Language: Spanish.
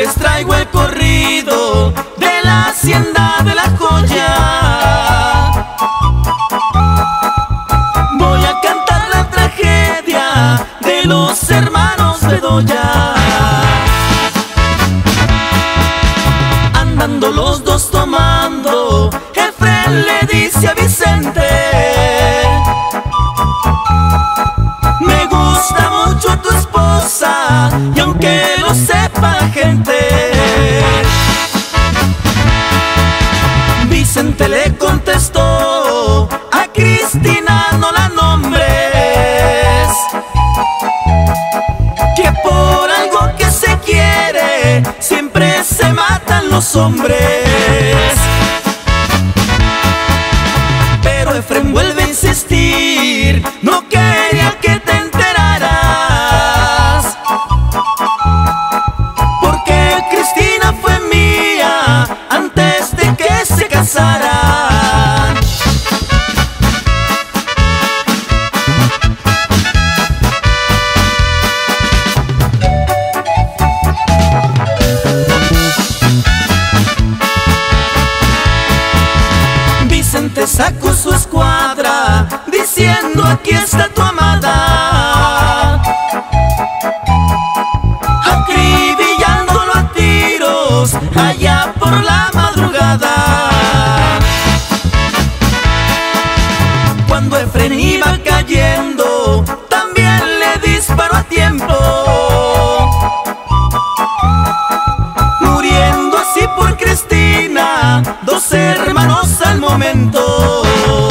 les traigo el corrido de la hacienda de la joya. Voy a cantar la tragedia de los hermanos Bedoya. Andando los dos tomando, Efren le dice a Vicente. Me gusta mucho tu esposa y aunque lo sepa gente hombres. Pero Efren vuelve a insistir Vicente sacó su escuadra diciendo aquí está tu amada. Acribillándolo a tiros allá hermanos al momento.